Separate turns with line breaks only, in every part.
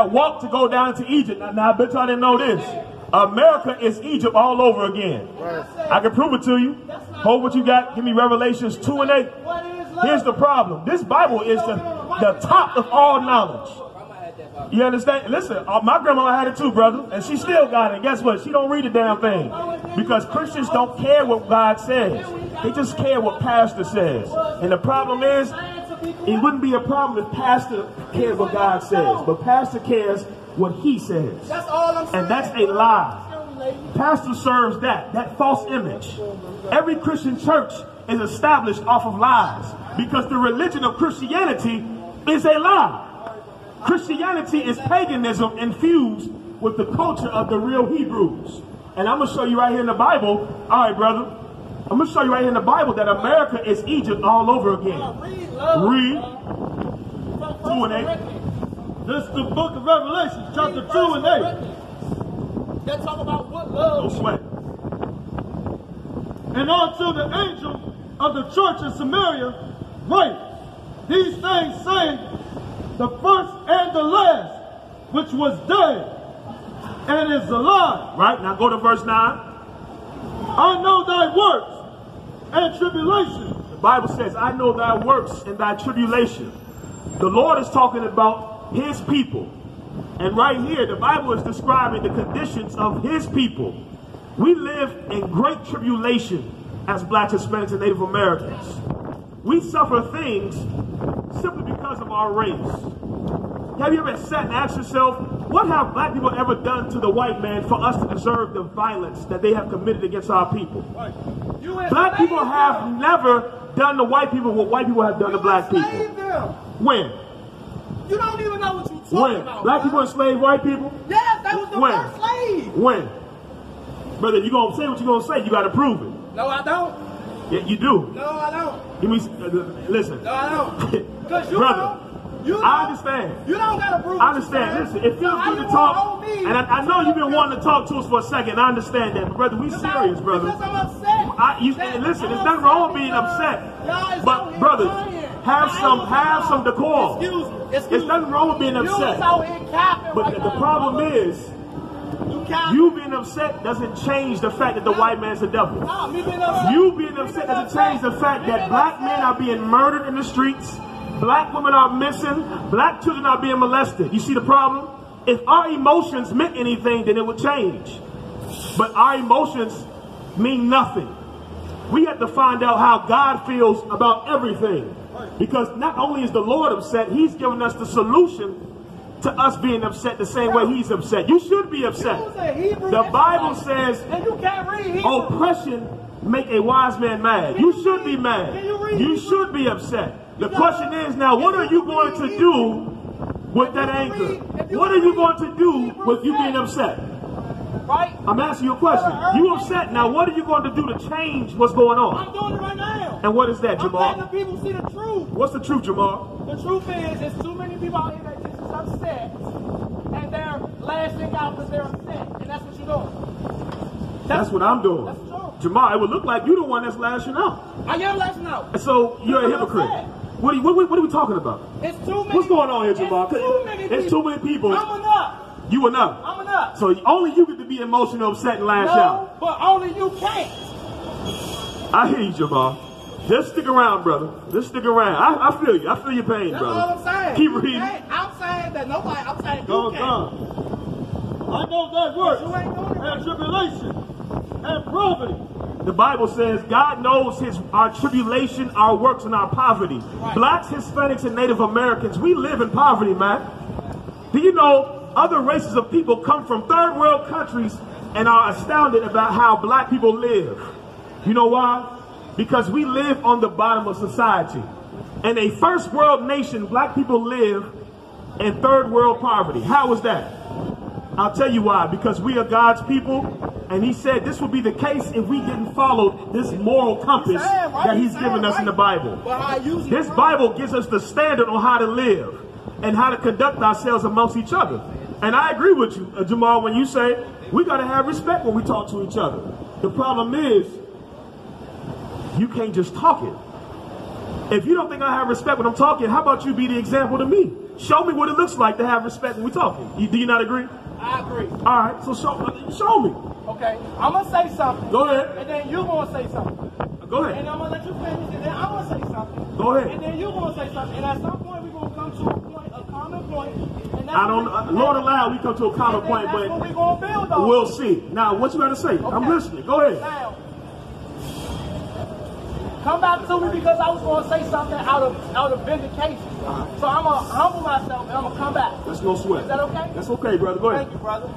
That walk to go down
to Egypt. Now, now I bet y'all didn't know this. America is Egypt all over again. I can prove it to you. Hold what you got. Give me Revelations 2 and 8. Here's the problem. This Bible is the, the top of all knowledge. You understand? Listen, uh, my grandma had it too, brother, and she still got it. Guess what? She don't read a damn thing because Christians don't care what God says; they just care what pastor says. And the problem is, it wouldn't be a problem if pastor cares what God says, but pastor cares what he says,
That's all I'm saying.
and that's a lie. Pastor serves that, that false image. Every Christian church is established off of lies because the religion of Christianity is a lie. Christianity is paganism infused with the culture of the real Hebrews. And I'm going to show you right here in the Bible. All right, brother. I'm going to show you right here in the Bible that America is Egypt all over again. Read 2 and 8.
This is the book of Revelation, chapter 2 and 8.
They talk about what
No
love.
sweat.
And unto the angel of the church in Samaria, write these things saying, the first and the last, which was dead and is alive.
Right? Now go to verse 9.
I know thy works and tribulation,
The Bible says, I know thy works and thy tribulation. The Lord is talking about his people. And right here, the Bible is describing the conditions of his people. We live in great tribulation as blacks, Hispanics, and Native Americans. We suffer things simply because of our race. Have you ever sat and asked yourself, what have black people ever done to the white man for us to deserve the violence that they have committed against our people?
You
Black people
enslaved
have never done to white people what white people have done to black people.
them.
When?
You don't even know what you're talking
When?
about.
Black
bro.
people enslaved white people?
Yes, that was the
When?
first slave.
When? Brother, you gonna say what you gonna say, you gotta prove it.
No, I don't.
Yeah, you do.
No, I don't.
Give me, uh, listen.
No, I don't. Because you
Brother,
don't. You
I understand.
You don't gotta prove.
I understand. Listen, it feels good to talk,
gonna hold me
and I, I know you've been wanting to talk to us for a second. I understand that, but brother, we serious,
I-
brother.
Because I'm upset.
I, you, listen, there's nothing wrong with being upset.
y'all is out
But
here
brothers, have some have some decorum.
Excuse me. Excuse me.
nothing wrong with being upset.
out here capping
But the, problem
brother.
is,
you
being upset doesn't change the fact that the white man's the devil.
Nah, me being upset.
You being upset doesn't change the fact that black men are being murdered in the streets, black women are missing, black children are being molested. You see the problem? If our emotions meant anything, then it would change. But our emotions mean nothing. We have to find out how God feels about everything. Because not only is the Lord upset, He's given us the solution to us being upset the same way He's upset. You should be upset. The Bible says
And you can't read
oppression make a wise man mad. You should be mad.
Can you read
You should be upset. The question is now, what are
you
going to do with that anger?
read- if you
What are you going to do with you being upset?
Right?
I'm asking you a question. You upset now. What are you going to do to change what's going on?
I'm doing it right now.
And what is that,
I'm letting the
Jamal?
people see the truth.
What's the truth, Jamal?
The truth is, there's too many people out here that just is upset, and they're lashing out because they're upset, and that's what you're doing.
That's what I'm doing.
That's.
Jamal, it would look like you're the one that's lashing out.
I am lashing out.
So you're a
I'm
hypocrite.
upset.
What are, you, what, what are we talking about?
It's too many.
What's going on here, Jamal?
It's too many
It's
people.
too many people.
I'm enough.
You enough.
I'm enough.
So only you get to be emotional, upset, and lash
no,
out.
but only you can't.
I hear you, Jamal. Just stick around, brother. Just stick around. I, I feel you. I feel your pain,
That's
brother.
all I'm saying.
Keep reading.
I'm saying that nobody. I'm saying you can't.
on. I know thy works
You ain't doing it
and tribulation and poverty.
The Bible says God knows his our tribulation, our works, and our poverty.
Right.
Blacks, Hispanics, and Native Americans, we live in poverty, man. Do you know other races of people come from third world countries and are astounded about how black people live? You know why? Because we live on the bottom of society. In a first world nation, black people live in third world poverty. How is that? I'll tell you why. Because we are God's people, and He said this would be the case if we didn't follow this moral compass that He's given us in the. Bible.
But how I use it
This. Bible gives us the standard on how to live and how to conduct ourselves amongst each other. And I agree with you, uh, Jamal, when you say we got to have respect when we talk to each other. The problem is you can't just talk it. If you don't think I have respect when I'm talking, how about you be the example to me? Show me what it looks like to have respect when we're talking. Do you not agree?
I agree.
All right, so show, show me.
Okay, I'm gonna say something.
Go ahead.
And then you gonna say something.
Go ahead. And.
I'm gonna let you finish, and then I'm gonna say something.
Go ahead.
And then you gonna say something. And at some point we're gonna come to a point, a common point. And that's
I don't. Uh, Lord allow we come to a common point, but
we gonna build on.
we'll see. Now, what you got to say? I'm listening. Go ahead.
Now, come back to me because I was going to say something out of out of vindication. So I'm gonna humble myself and I'm gonna come back.
That's no sweat.
Is that okay?
That's okay, brother. Go ahead.
Thank you, brother.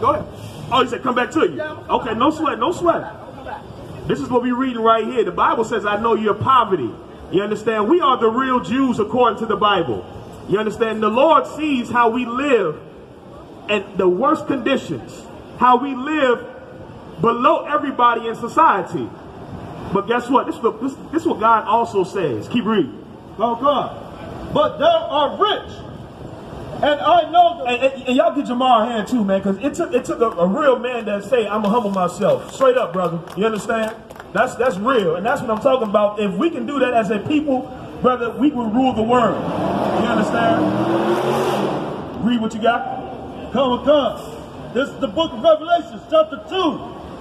Go ahead. Oh, you said come back to you.
Yeah, I'm gonna come
Okay,
back.
no sweat, no sweat.
I'm gonna come back.
This is what we're reading right here. The Bible says, I know your poverty. You understand? We are the real Jews according to the Bible. You understand? The Lord sees how we live and the worst conditions, how we live below everybody in society. But guess what? This this, this is what God also says. Keep reading.
Oh God. But thou art rich. And I know
And, and- and y'all get Jamar a hand too, man, because it took it took a, a real man to say, "I'm gonna humble myself." Straight up, brother. You understand? That's that's real, and that's what I'm talking about. If we can do that as a people, brother, we will rule the world. You understand? Read what you got.
Come, come. This is the book of Revelations, chapter 2,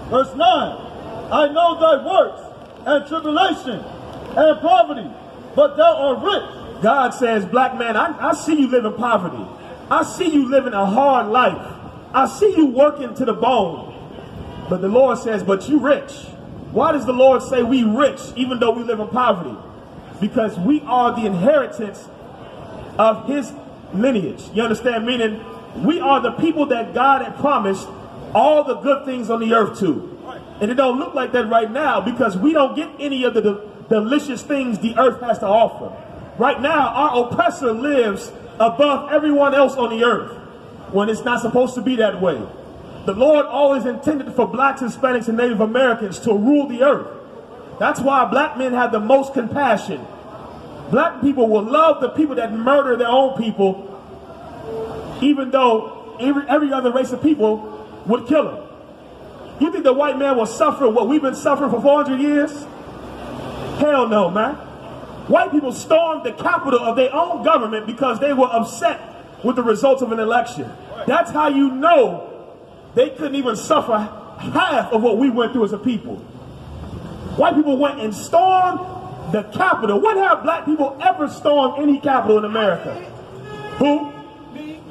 verse 9. I know thy works and tribulation and poverty, but thou art rich.
God says, black man, I, I see you live in poverty. I see you living a hard life. I see you working to the bone. But the Lord says, but you rich. Why does the Lord say we rich even though we live in poverty? Because we are the inheritance of his lineage. You understand? Meaning we are the people that God had promised all the good things on the earth to. And it don't look like that right now because we don't get any of the de- delicious things the earth has to offer. Right now, our oppressor lives above everyone else on the earth when it's not supposed to be that way. The Lord always intended for blacks, Hispanics, and Native Americans to rule the earth. That's why black men have the most compassion. Black people will love the people that murder their own people, even though every, every other race of people would kill them. You think the white man will suffer what we've been suffering for 400 years? Hell no, man. White people stormed the capital of their own government because they were upset with the results of an election. That's how you know they couldn't even suffer half of what we went through as a people. White people went and stormed the capital. When have black people ever stormed any capital in America? Who?
Me?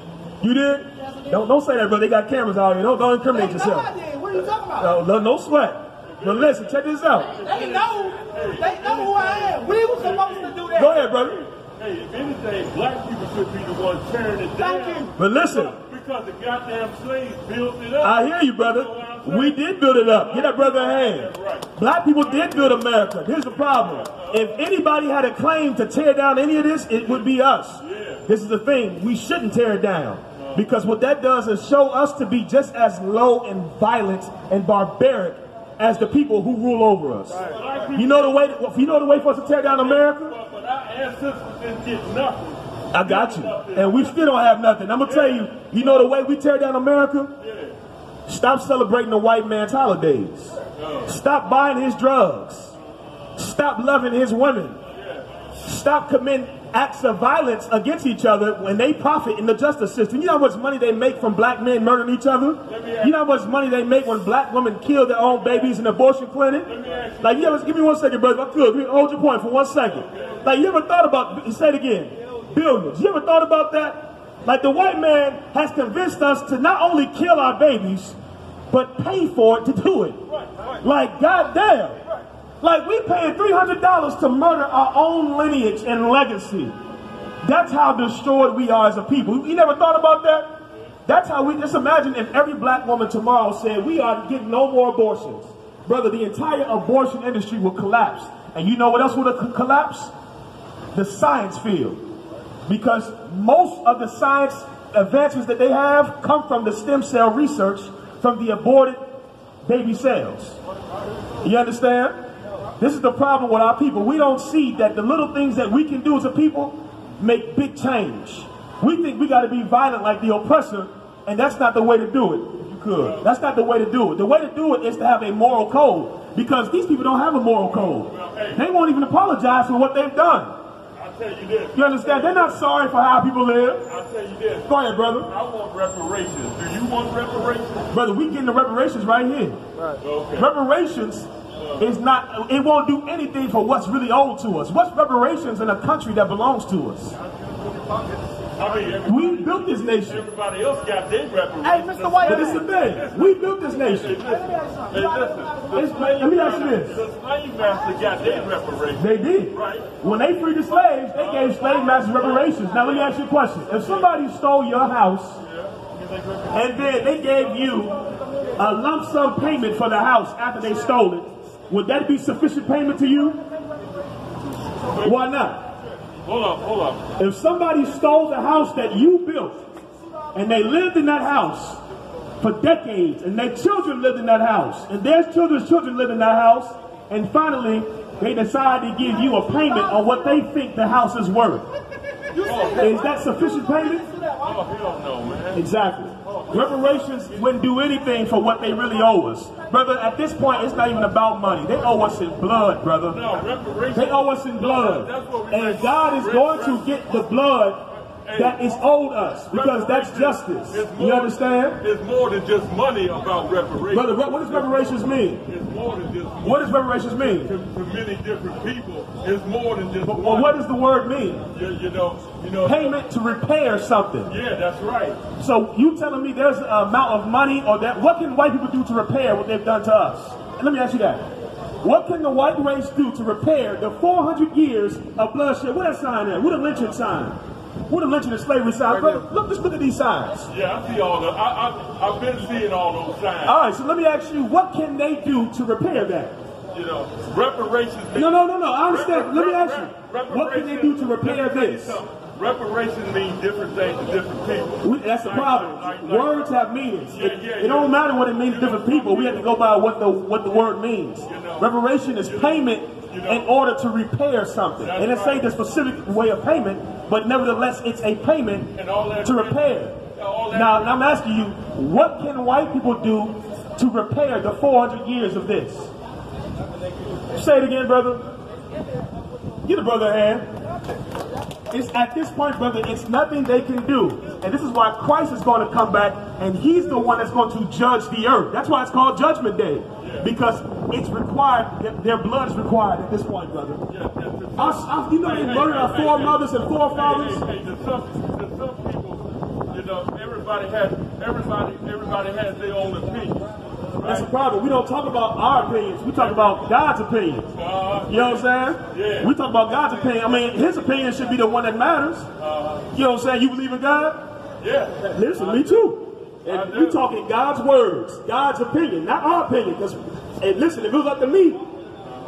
You did? Don't don't say that, bro. They got cameras out here. Don't don't incriminate yourself.
Know I did. What are you talking about?
No, no, no sweat. But listen, check this out.
They know. They know who I am. We were supposed to do that.
Go ahead, brother.
Hey, if anything, black people should be the ones tearing it down.
Thank
down.
you.
But listen,
Because the goddamn slaves built it up.
I hear you, brother. We did build it up. Get that brother a hand. Black people did build America. Here's the problem. If anybody had a claim to tear down any of this, it would be us. This is the thing. We shouldn't tear it down. Because what that does is show us to be just as low and violent and barbaric as the people who rule over us. You know the way you know the way for us to tear down America?
But, our ancestors get nothing.
I got you. And we still don't have nothing. I'm gonna tell you, you know the way we tear down America? Stop celebrating the white man's holidays. Stop buying his drugs. Stop loving his women. Stop committing acts of violence against each other when they profit in the justice system. You know how much money they make from black men murdering each other? You know how much money they make when black women kill their own babies in abortion clinic? Like, you ever, give me one second, brother, I. Hold your point for one second. Like, you ever thought about, say it again, billions. You ever thought about that? Like, the white man has convinced us to not only kill our babies, but pay for it to do it. Like, goddamn. Like, we paying $300 to murder our own lineage and legacy. That's how destroyed we are as a people. You never thought about that? That's how we, just imagine if every black woman tomorrow said, we are getting no more abortions. Brother, the entire abortion industry will collapse. And you know what else would have collapsed? The science field. Because most of the science advances that they have come from the stem cell research from the aborted baby cells. You understand? This is the problem with our people. We don't see that the little things that we can do as a people make big change. We think we got to be violent like the oppressor, and that's not the way to do it. If you could, that's not the way to do it. The way to do it is to have a moral code. Because these people don't have a moral code. They won't even apologize for what they've done.
I'll tell you this.
You understand? They're not sorry for how people live.
I'll tell you this.
Go ahead, brother.
I want reparations. Do you want reparations?
Brother, we getting the reparations right here.
Okay.
Reparations is not, it won't do anything for what's really owed to us. What's reparations in a country that belongs to us?
I mean,
We built this nation.
everybody else got their reparations.
Hey, Mr. White.
This is the thing. We built this nation.
Hey, listen.
It's, let me ask you this.
The slave master got their reparations.
They did.
Right.
When they freed the slaves, they gave slave masters reparations. Now let me ask you a question. If somebody stole your house and then they gave you a lump sum payment for the house after they stole it, would that be sufficient payment to you? Why not?
Hold up, hold up.
If somebody stole the house that you built and they lived in that house for decades and their children lived in that house and their children's children lived in that house and finally they decide to give you a payment on what they think the house is worth. Is that sufficient payment?
Oh, hell no, man.
Exactly. Reparations wouldn't do anything for what they really owe us. Brother, at this point, it's not even about money. They owe us in blood, brother.
No, reparations.
They owe us in blood.
What
And God is going to get the blood that is owed us because that's justice.
It's
You understand?
It's more than just money about reparations.
Brother, what, does reparations mean?
It's more than just money.
What does reparations mean?
to, to many different people. It's more than just
But, well, what does the word mean?
you, you know, you know.
Payment to repair something.
Yeah, that's right.
So you telling me there's an amount of money or that what can white people do to repair what they've done to us? And let me ask you that. What can the white race do to repair the 400 years of bloodshed? What that sign there? What a lynching sign? What a lynching and slavery sign? Brother, look, just look at these signs.
Yeah, I see all the. I, I, I've been seeing all those signs.
All right, so let me ask you, what can they do to repair that?
you know, reparations.
No, no, no, no. I understand. Let me ask you, what can they do to repair
let me tell you
this?
Reparations mean different things to different people.
We, that's the
Like-
problem.
like- like-
Words have meanings.
Yeah,
It,
yeah,
it don't matter what it means to different people. We have to go by what the what the word means.
know.
Reparation is payment. In order to repair something.
That's
and it say
right.
the specific way of payment, but nevertheless it's a payment
And all that-
to repair. Now I'm asking you, what can white people do to repair the 400 years of this? Say it again, brother. Get a brother a hand. It's at this point, brother, it's nothing they can do. And this is why Christ is going to come back and he's the one that's going to judge the earth. That's why it's called Judgment Day. Because it's required, their- their blood is required at this point, brother.
Yeah, yeah,
Us, us, you know they
Hey,
murdered
hey,
our
hey,
foremothers and forefathers?
Hey, some, some people, you know, everybody has, everybody, everybody has their own opinion.
That's the
Right?
problem. We don't talk about our opinions. We talk about God's opinions.
Uh,
You know what I'm saying?
Yeah.
We talk about God's opinion. I mean, his opinion should be the one that matters. You know what I'm saying? You believe in God?
yeah.
Listen, me too. And
do.
we talking God's words, God's opinion, not our opinion. Because, and listen, if it was up to me,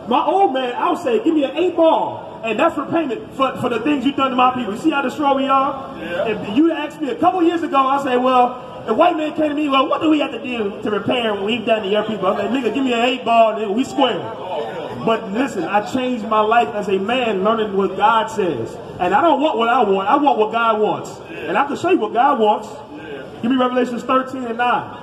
my old man, I would say, give me an eight ball. And that's for payment for, for the things you've done to my people. You see how destroyed we are?
Yeah.
If you asked me a couple years ago, I say, well, the white man came to me, well, what do we have to do to repair what we've done to your people? I'm like, nigga, give me an eight ball and we square. But listen, I changed my life as a man learning what God says. And I don't want what I want. I want what God wants. And I can show you what God wants. Give me Revelations 13 and 9.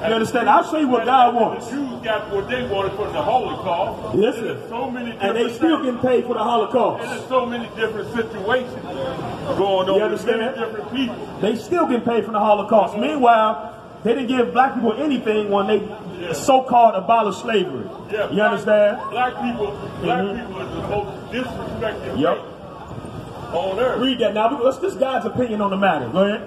You understand? I'll show you what God wants.
The Jews got what they wanted from the Holocaust.
Listen.
And there's so many
And they still getting paid for the
And
Holocaust.
there's so many different situations going on
You
with many
understand?
different people.
They still getting paid for the Holocaust. Meanwhile, they didn't give black people anything when they so-called abolished slavery.
Yeah,
You
black-
understand?
Black people, black
Mhm.
people is the most disrespected
Yep.
on earth.
Read that now. What's this guy's opinion on the matter? Go ahead.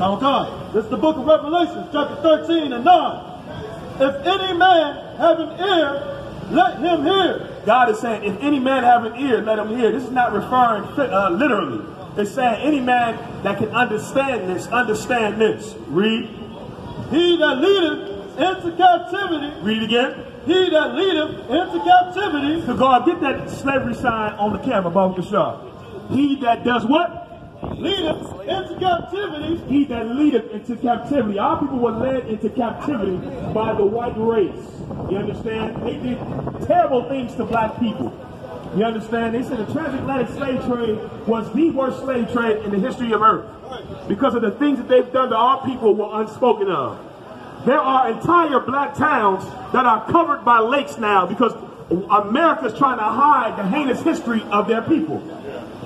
Now, this is the book of Revelations, chapter 13 and 9. If any man have an ear, let him hear.
God is saying, if any man have an ear, let him hear. This is not referring uh, literally. It's saying any man that can understand this, understand this. Read.
He that leadeth into captivity,
Read again.
he that leadeth into captivity,
So God, get that slavery sign on the camera, Bob Shah. He that does what?
Leadeth into captivity,
He that leadeth into captivity. Our people were led into captivity by the white race. You understand? They did terrible things to black people. You understand? They said the transatlantic slave trade was the worst slave trade in the history of earth. Because of the things that they've done to our people were unspoken of. There are entire black towns that are covered by lakes now because America's trying to hide the heinous history of their people.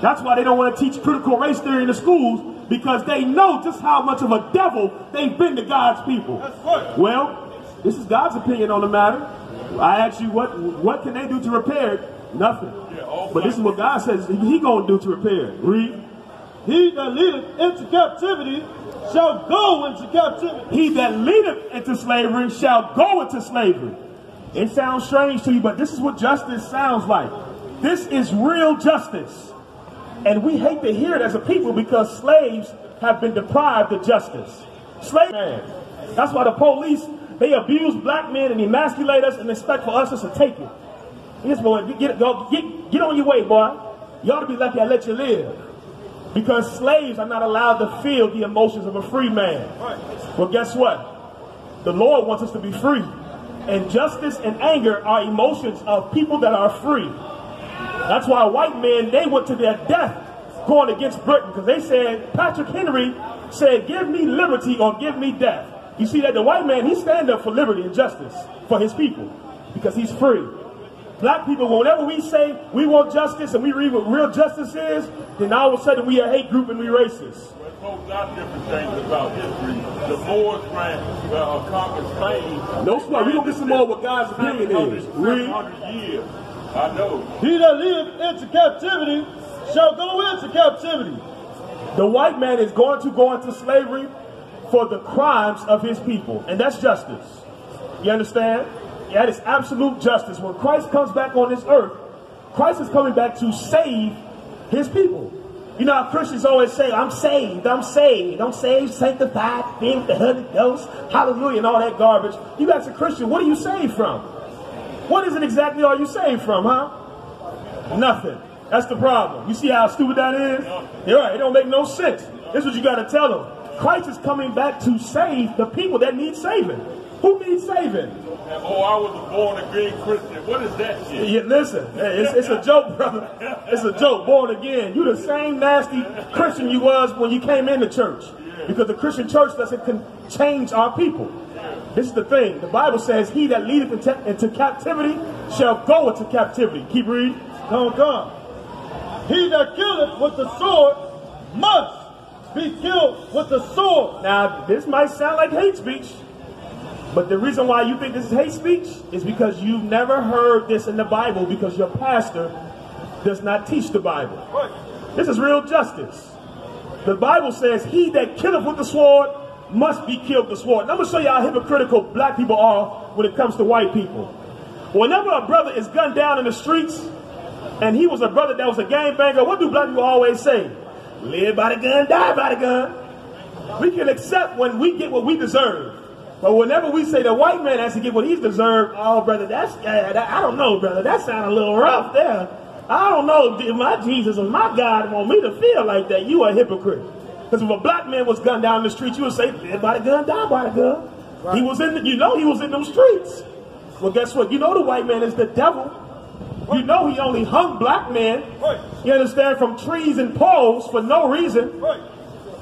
That's why they don't want to teach critical race theory in the schools because they know just how much of a devil they've been to God's people. Well, this is God's opinion on the matter. I ask you, what what can they do to repair it? Nothing. But this is what God says He gonna do to repair it. Read.
He that leadeth into captivity shall go into captivity.
He that leadeth into slavery shall go into slavery. It sounds strange to you, but this is what justice sounds like. This is real justice. And we hate to hear it as a people because slaves have been deprived of justice. Slave man. That's why the police, they abuse black men and emasculate us and expect for us to take it. This boy, get, go, get, get on your way, boy. You ought to be lucky I let you live. Because slaves are not allowed to feel the emotions of a free man. Well, guess what? The Lord wants us to be free. And justice and anger are emotions of people that are free. That's why white men, they went to their death going against Britain because they said, Patrick Henry said, give me liberty or give me death. You see that the white man, he stand up for liberty and justice for his people because he's free. Black people, whenever we say we want justice and we read what real justice is, then all of a sudden we a hate group and we racist.
Folks got different things about history. The Moors ran, uh, conquered Spain.
No sweat. We gonna get some more what God's opinion is. Read.
years. I know.
He that leadeth into captivity shall go into captivity.
The white man is going to go into slavery for the crimes of his people, and that's justice. You understand? That is absolute justice. When Christ comes back on this earth, Christ is coming back to save his people. You know how Christians always say, I'm saved, I'm saved, I'm saved, sanctified, filled with the Holy Ghost, hallelujah, and all that garbage. You ask a Christian, what are you saved from? What is it exactly are you saved from, huh? Nothing. That's the problem. You see how stupid that is? You're right, it don't make no sense. This is what you got to tell them. Christ is coming back to save the people that need saving. Who needs saving?
Oh, I was a born again Christian. What is that shit?
Yeah, listen, it's, it's a joke, brother. It's a joke. Born again. You the same nasty Christian you was when you came into church. Because the Christian church doesn't change our people. This is the thing. The Bible says, "He that leadeth into, into captivity shall go into captivity." Keep reading.
Come, come. He that killeth with the sword must be killed with the sword.
Now, this might sound like hate speech, but the reason why you think this is hate speech is because you've never heard this in the Bible because your pastor does not teach the Bible. This is real justice. The Bible says, He that killeth with the sword must be killed with sword. And I'm going to show you how hypocritical black people are when it comes to white people. Whenever a brother is gunned down in the streets, and he was a brother that was a gangbanger, what do black people always say? Live by the gun, die by the gun. We can accept when we get what we deserve. But whenever we say the white man has to get what he's deserved, oh, brother, that's, uh, that, I don't know, brother, that sounds a little rough there. I don't know if my Jesus or my God want me to feel like that. You are a hypocrite. Because if a black man was gunned down in the street, you would say, live by the gun, die by the gun. Right. He was in, the, you know, he was in them streets. Well, guess what? You know the white man is the devil. You know he only hung black men. Right. You understand? From trees and poles for no reason. Right.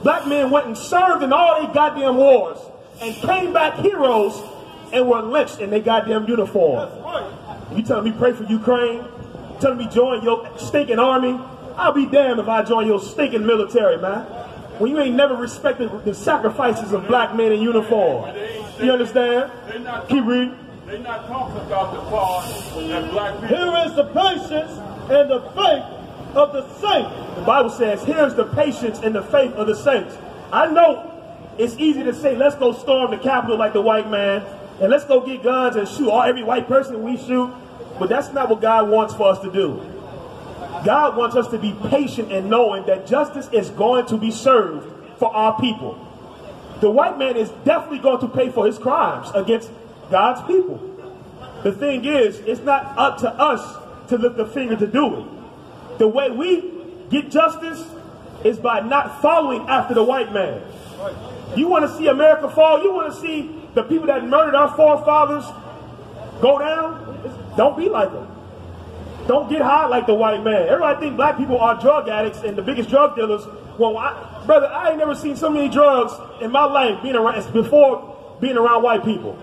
Black men went and served in all these goddamn wars and came back heroes and were lynched in their goddamn uniform. You telling me pray for Ukraine? telling me join your stinking army? I'll be damned if I join your stinking military, man. When you ain't never respected the sacrifices of black men in uniform. You understand? Keep reading.
They're not talking about the part that black people.
Here is the patience and the faith of the saints.
The Bible says, here's the patience and the faith of the saints. I know it's easy to say, let's go storm the Capitol like the white man, and let's go get guns and shoot all every white person we shoot. But that's not what God wants for us to do. God wants us to be patient and knowing that justice is going to be served for our people. The white man is definitely going to pay for his crimes against God's people. The thing is, it's not up to us to lift a finger to do it. The way we get justice is by not following after the white man. You want to see America fall? You want to see the people that murdered our forefathers go down? Don't be like them. Don't get high like the white man. Everybody think black people are drug addicts and the biggest drug dealers. Well, I, brother, I ain't never seen so many drugs in my life being around before being around white people.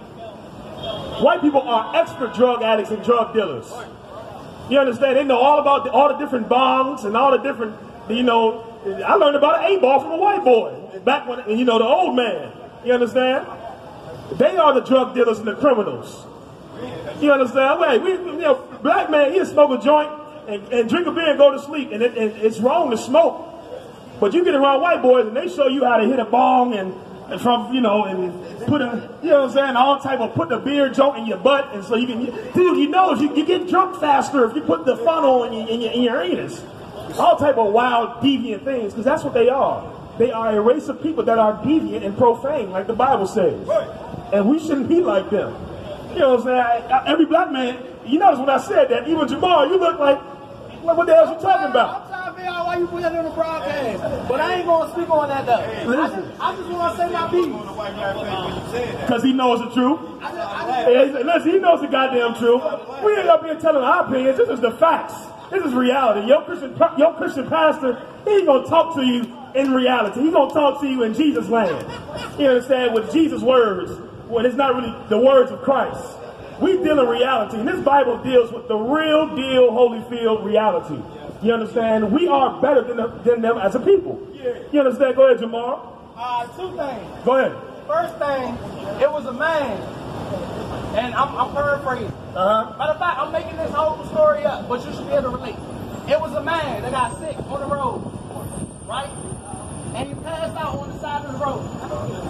White people are expert drug addicts and drug dealers. You understand? They know all about the, all the different bongs and all the different, you know. I learned about an eight ball from a white boy back when, you know, the old man. You understand? They are the drug dealers and the criminals. You understand? Wait, we, you know, black man, he'll smoke a joint and, and drink a beer and go to sleep, and, it, and it's wrong to smoke. But you get around white boys and they show you how to hit a bong and, and from, you know, and put a, you know what I'm saying, all type of put the beer joint in your butt. And so you can, dude, you know, you, you get drunk faster if you put the funnel in your, in your, in your anus. All type of wild, deviant things, because that's what they are. They are a race of people that are deviant and profane, like the Bible says. And we shouldn't be like them. You know what I'm saying? Every black man, you notice when I said that, even Jamal, you look like, like what the hell you talking about?
I'm trying to figure out why you put that on the broadcast. But I ain't going to speak on that though. I
Listen.
just, I just want to say my piece.
Because he knows the truth.
I just, I just,
Listen, he knows the goddamn truth. We ain't up here telling our opinions. This is the facts. This is reality. Your Christian, your Christian pastor, he ain't gonna talk to you in reality. He gonna talk to you in Jesus' land. You understand? With Jesus' words, when it's not really the words of Christ. We deal in reality, and this Bible deals with the real deal Holyfield reality. You understand? We are better than, them- than them as a people. You understand? Go ahead, Jamal.
uh, two things.
Go ahead.
First thing, it was a man. And I'm, I'm paraphrasing.
Uh-huh.
Matter of fact, I'm making this whole story up, but you should be able to relate. It was a man that got sick on the road, right? And he passed out on the side of the road,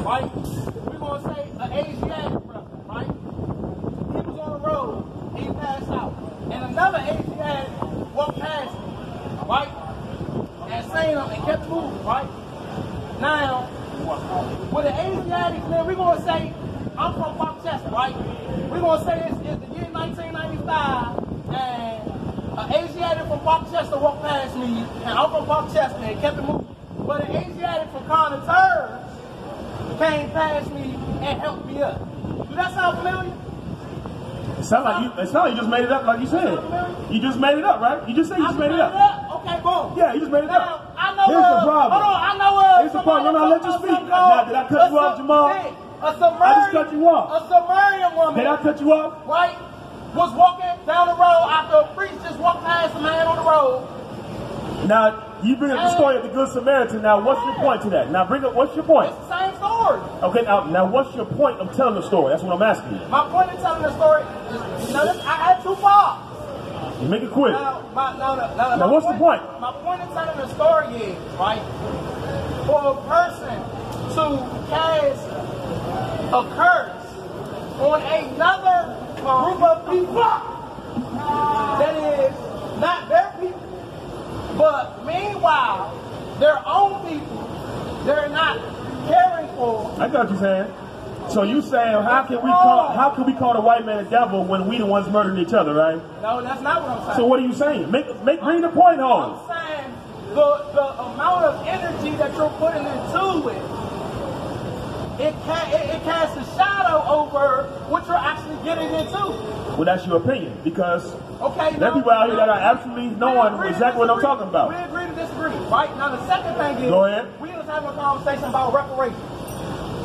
right? We're going to say an Asiatic brother, right? He was on the road, he passed out. And another Asiatic walked past him, right? And seen him and kept moving, right? Now, with an Asiatic, man, we're going to say, I'm from Rochester, right? We're going to say it's, it's the year 1995, and an Asiatic from Rochester walked past me, and I'm from Rochester, and kept moving. But an Asiatic from Conaturns came past me and helped me up. Do that sound familiar?
It sound like you. It sound like you just made it up, like you said. You just made it up, right? You just said you just made it up.
Okay, boom.
Yeah, you just made it
Now,
up.
I know
Here's the problem.
Hold on, I know of
Here's the problem. No, no, let you speak. Now, did I cut you off, Jamal?
Hey, A
I just cut you off.
A Samaritan woman,
Did I cut you off?
right, was walking down the road after a priest just walked past a man on the road.
Now you bring up the story of the Good Samaritan. Now, what's your point to that? Now, bring up. What's your point?
It's the same story.
Okay. Now, now, what's your point of telling the story? That's what I'm asking you.
My point in telling the story, is, now this, I had two parts.
You make it quick.
Now, my, now, now, now,
what's the point?
My point in telling the story is, right, for a person to cast a curse on another group of people that is not their people, but meanwhile, their own people, they're not caring for.
I got what you're saying. So you saying how can we call how can we call the white man a devil when we the ones murdering each other, right?
No, that's not what I'm saying.
So what are you saying? Make make bring the point
I'm
home.
saying the, the amount of energy that you're putting into it, it, ca- it, it casts a shadow over what you're actually getting into.
Well, that's your opinion because
Okay.
There people out here that are absolutely knowing
we agree to
exactly what I'm talking about.
We agree to disagree, right? Now the second thing is,
Go ahead.
we was having a conversation about reparations,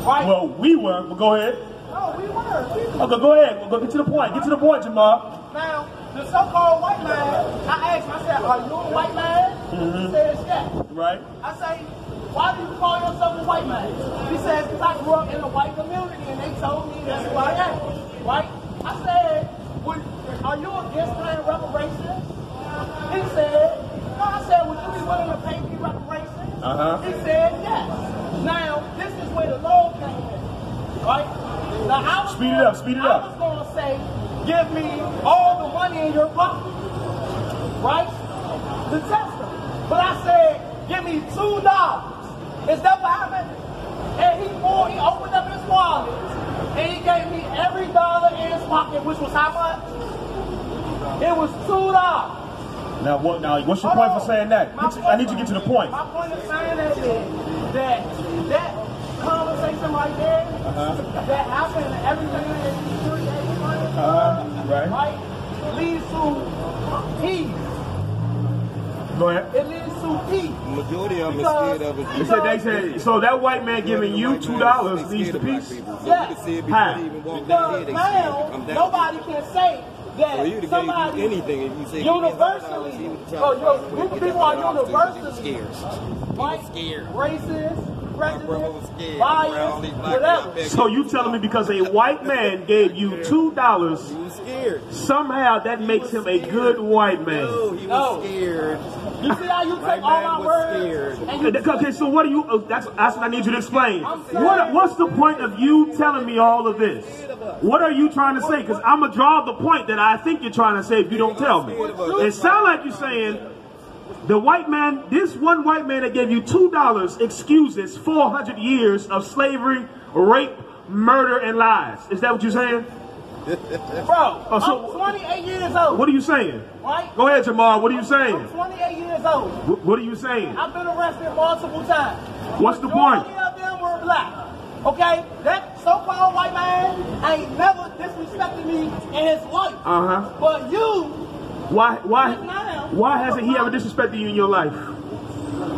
right?
well we were. But go ahead.
no, we were. We were.
Okay, go ahead. We'll go get to the point. Get to the point, Jamal.
Now, the so-called white man, I asked him, I said, are you a white man? He mm-hmm. says, yes.
Right.
I say, why do you call yourself a white man? He says, because I grew up in a white community and they told me that's who I am. Right? I said, would, are you against paying reparations? He said, no. I said, would you be willing to pay me reparations?
Uh-huh.
He said, yes. Now, this is where the law came in. Right? Now, I was
Speed it
gonna-
up, speed it
I
up.
was going to say, give me all the money in your pocket right? To test him. But I said, give me two dollars. Is that what happened? And he pulled, he opened up his wallet, and he gave me every dollar in his pocket, which was how much? It was two dollars.
Now what? Now what's your point for saying that? I need to get to the point.
My point of saying that is that that conversation right there, that happened, everything that you
Uh-huh. Right.
right, leads to peace.
Go ahead.
It to pursue.
Majority of them is scared of it.
They said they said so that white man giving you two dollars leads to peace.
Yeah.
You can see it
How?
even walk down here.
Because now
see it come down.
nobody can say that
So you'd have
somebody
gave you anything if you say
universally, oh, you, you people are universally
scared.
white,
scared.
racist,
brother was
prejudiced,
scared. Around these
biased, whatever.
So you telling me because a white man gave you two dollars,
He was scared.
somehow that makes him a good white man.
No,
man?
he
No.
was scared.
You see how you
White
take all my words
scared.
and you
Okay, so what do you? oh, That's that's what I need you to explain. What what's the point of you telling me all of this? What are you trying to say? Because I'm gonna draw the point that I think you're trying to say if you don't tell me. It sounds like you're saying the white man, this one white man that gave you two dollars excuses 400 years of slavery, rape, murder, and lies. Is that what you're saying?
Bro,
Oh, so-
I'm 28 years old.
What are you saying?
right?
Go ahead, Jamal. What are you saying?
I'm
saying?
28 years old.
Wh- What are you saying?
I've been arrested multiple times.
What's the point?
Of them were black. Okay? That so-called white man ain't never disrespected me in his life.
Uh huh.
But you,
Why why
now,
why hasn't he ever disrespected you in your life?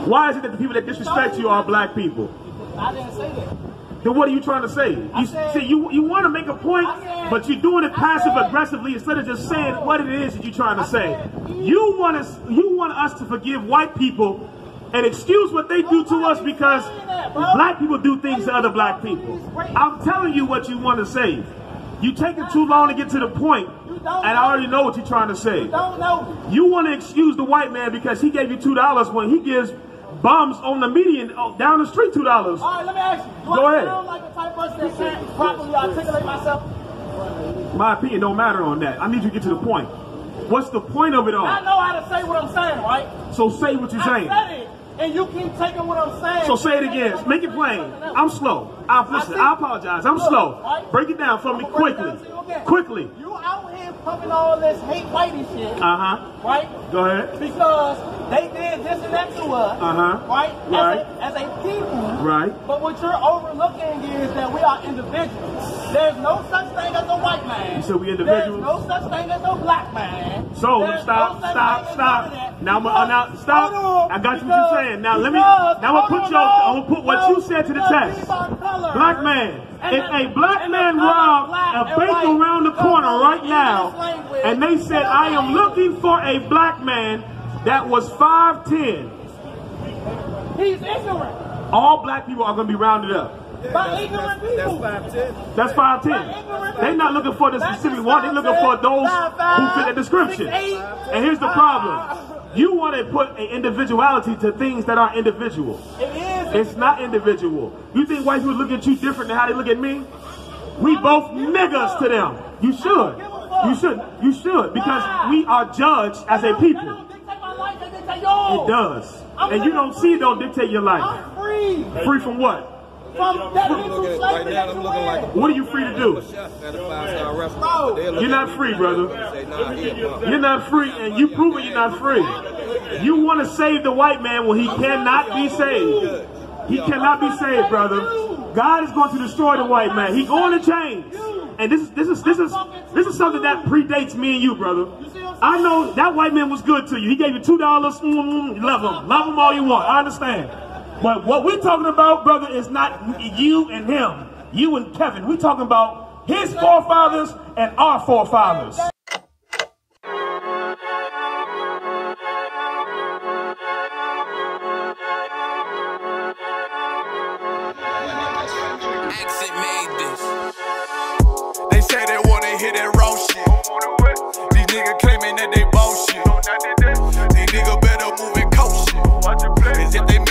Why is it that the people that disrespect you are black people?
I didn't say that.
Then what are you trying to say? You
said-
see, you you want to make a point,
said-
but you're doing it passive
said-
aggressively instead of just saying what it is that you're trying to
I
say. You want us you want us to forgive white people and excuse what they do to us because
that,
black people do things to other black people. I'm telling you what you want to say. You taking too long to get to the point, and I already know what you're trying to say.
Don't know.
You want to excuse the white man because he gave you two dollars when he gives bums on the median oh, down the street two dollars.
All right, let me ask you. Do
Go
I
ahead.
sound like the type of person that can't properly articulate myself?
My opinion don't matter on that. I need you to get to the point. What's the point of it all?
I know how to say what I'm saying, right?
So say what you're
I
saying.
And you keep taking what I'm saying.
So say it again. Make it plain. I'm slow. I listen. I apologize. I'm slow. Break it down for me
I'ma break it
quickly.
down you again.
Quickly.
You out here pumping all this hate whitey shit,
Uh huh.
right?
Go ahead.
Because they did this and that to us,
Uh-huh.
right?
Right.
As, a, as a people,
Right.
But what you're overlooking is that we are individuals. There's no such thing as a white man.
You said we individuals?
There's no such thing as a black man.
So
There's
stop,
no
stop, stop. Now I'm gonna now stop.
On,
I got you what you're saying. Now let me now I'm gonna put your I'm gonna put what you said to the test.
these are colors.
Black man,
And
if
the-
a black man robbed a bank around the corner right now,
language.
and they said, I am looking for a black man that was 5'10,
He's ignorant.
all black people are gonna be rounded up.
By ignorant people.
That's 5'10.
That's 5'10. They're not looking for the specific one, they're looking for those who fit the description. And here's the problem. You want to put an individuality to things that are individual.
It is.
It's not individual. You think white people look at you different than how they look at me? We both niggas to them. You should. You should. You should. Because we are judged as a people.
my life, they dictate yours.
It does. And you don't see it don't dictate your life.
I'm free
Free from what?
From that mental
looking
slavery
right now,
that
I'm
you
looking like.
What are you free to do?
a chef at a five-star restaurant. but they'll look
You're not free, brother.
and Say, nah, he a bum.
You're not free, and you proving you're not free. You want to save the white man when he cannot be saved. He cannot be saved, brother. God is going to destroy the white man. He's going to change. And this is this is this is this is something that predates me and you, brother. I know that white man was good to you. He gave you two dollars. Mm, love him, love him all you want. I understand. But what we're talking about, brother, is not you and him, you and Kevin. We're talking about his forefathers and our forefathers.
They say they wanna hear that raw shit. These niggas claiming that they bullshit. These niggas better move and coach shit. If they